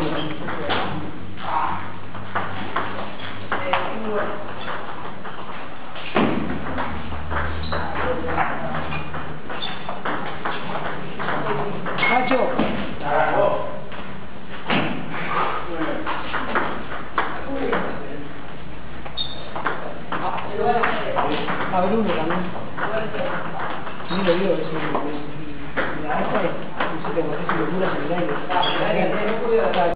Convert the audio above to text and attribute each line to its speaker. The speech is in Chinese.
Speaker 1: 好，三、好，五、好，六、好，九、好，
Speaker 2: 二、好，二、好，五、
Speaker 1: 好，六、好，五、好，la el en el